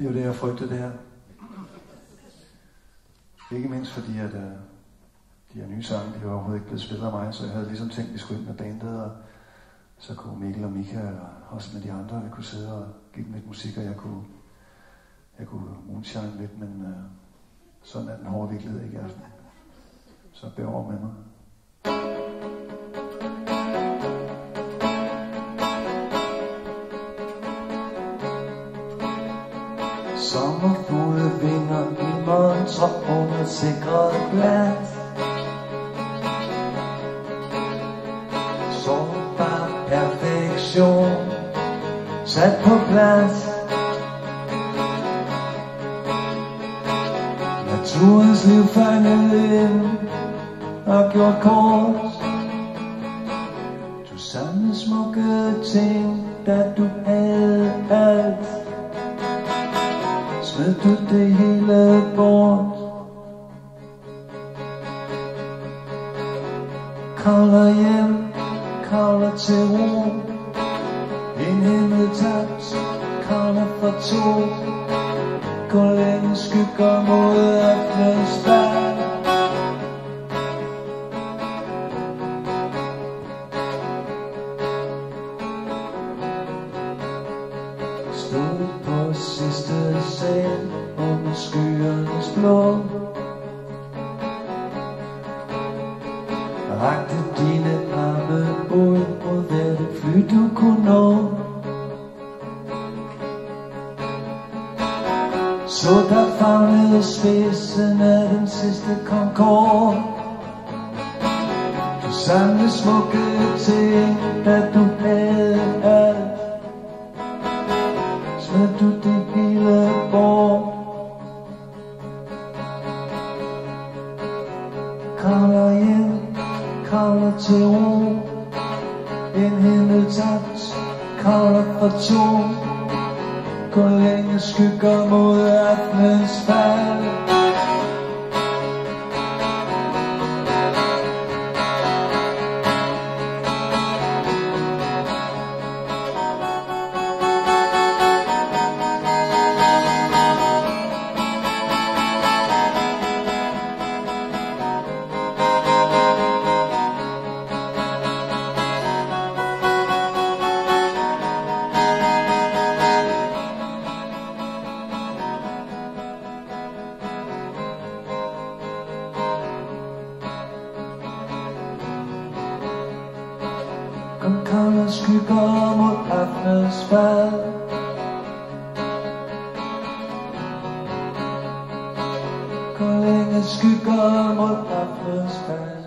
Det er jo det, jeg frygter det her. Ikke mindst fordi, at uh, de her nye sange, de var overhovedet ikke blevet spillet af mig, så jeg havde ligesom tænkt, at vi skulle ind med bandet, og så kunne Mikkel og Mika, og også med de andre, vi kunne sidde og give dem lidt musik, og jeg kunne, jeg kunne moonshine lidt, men uh, sådan er den hårde virkelighed ikke i aften. Så bær over med mig. Sommerfugle vinger i montre under sikret glas Sårbar perfektion sat på plads. Naturens liv fanget ind og gjort kort. Du samlede smukke ting, da du havde alt. Smed du det hele bort? Kravler hjem, kravler til ro. En himmel tabt, kravler for to. Går længe skygger mod aftenens fald Stod Rakte dine arme ud mod hvert fly du kunne nå Så der fagnede spidsen af den sidste konkord. Du samlede smukke ting, da du kravler til ro En himmel tabt, kolder for to Gå længe skygger mod aftenens fald kolde skygger mod aftenens fald Går længe skygger mod aftenens fald